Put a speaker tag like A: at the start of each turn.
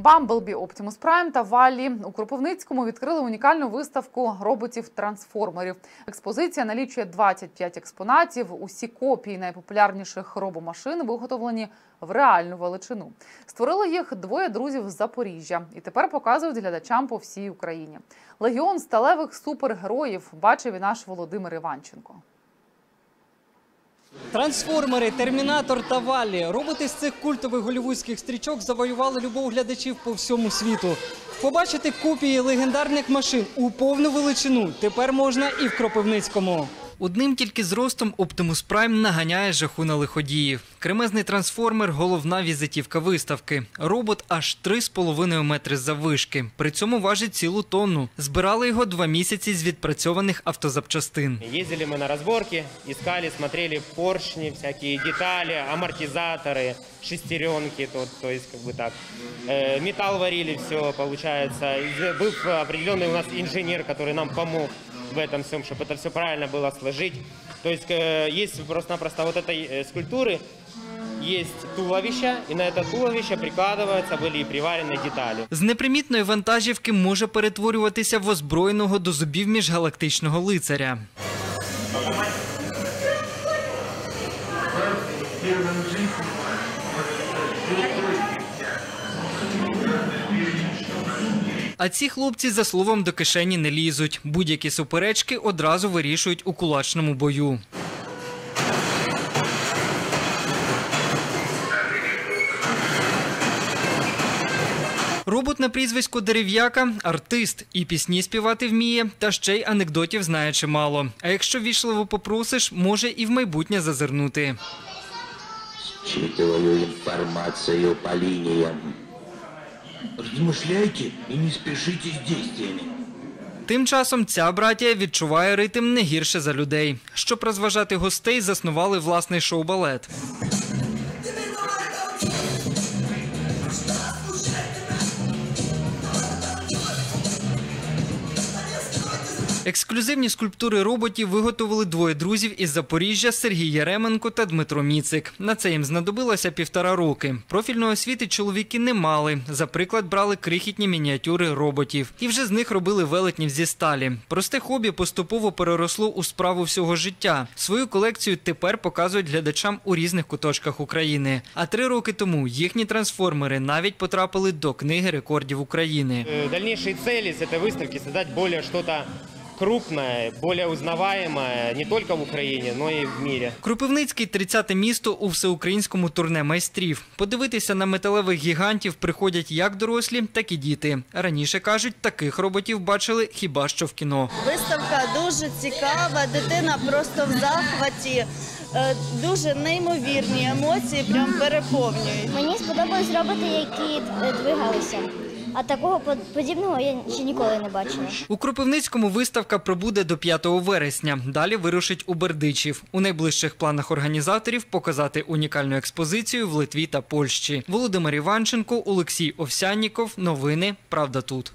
A: Бамблбі, Оптимус Прайм та Валі у Кропивницькому відкрили унікальну виставку роботів-трансформерів. Експозиція налічує 25 експонатів. Усі копії найпопулярніших робомашин виготовлені в реальну величину. Створили їх двоє друзів з Запоріжжя і тепер показують глядачам по всій Україні. Легіон сталевих супергероїв бачив і наш Володимир Іванченко.
B: Трансформери, Термінатор та валі. Роботи з цих культових голівудських стрічок завоювали любов глядачів по всьому світу. Побачити копії легендарних машин у повну величину тепер можна і в Кропивницькому. Одним тільки зростом Оптимус Прайм наганяє жаху на лиходіїв. Кремезний трансформер головна візитівка виставки. Робот аж 3,5 метри заввишки. При цьому важить цілу тонну. Збирали його два місяці з відпрацьованих автозапчастин.
C: Ездили мы на разборки, искали, смотрели поршни, всякие детали, амортизаторы, шестеренки, то, то есть как бы так. Э, металл варили, все получается. И Был определенный у нас инженер, который нам помог в этом всем, чтобы это все правильно было сложить. То есть э, есть просто-напросто вот этой э, скульптуры есть туловище, и на это туловище прикладываются были и приварены детали.
B: З непримітної вантажівки може перетворюватися в озброєного до зубів міжгалактичного лицаря. А ці хлопці, за словом, до кишені не лізуть. Будь-які суперечки одразу вирішують у кулачному бою. Робот на прізвисько Дерев'яка артист і пісні співати вміє, та ще й анекдотів знає чимало. А якщо вічливо попросиш, може і в майбутнє зазирнути.
D: Считываю информацию по линиям. Размышляйте и не спешите с действиями.
B: Тим часом ця братія відчуває ритм не гірше за людей. Щоб розважати гостей, заснували власний шоу-балет. Ексклюзивні скульптури роботів виготовили двоє друзів із Запоріжжя Сергій Яременко та Дмитро Міцик. На це їм знадобилося півтора роки. Профільної освіти чоловіки не мали. За приклад брали крихітні мініатюри роботів. І вже з них робили велетнів зі сталі. Просте хобі поступово переросло у справу всього життя. Свою колекцію тепер показують глядачам у різних куточках України. А три роки тому їхні трансформери навіть потрапили до книги рекордів України.
C: Э, Дальнейшие цели с этой выставки создать крупное, более узнаваемое не только в Украине, но и в мире.
B: Кропивницький 30-те місто у всеукраїнському турне майстрів. Подивитися на металевих гігантів приходять як дорослі, так і діти. Раніше кажуть, таких роботів бачили хіба що в кіно.
E: Виставка дуже цікава, дитина просто в захваті. Е, Дуже неймовірні емоції, прям переповнюють.
F: Мені сподобались роботи, які е, двигалися. А такого по- подібного я ще ніколи не бачила.
B: У Кропивницькому виставка пробуде до 5 вересня. Далі вирушить у Бердичів. У найближчих планах організаторів показати унікальну експозицію в Литві та Польщі. Володимир Іванченко, Олексій Овсянніков. Новини. Правда тут.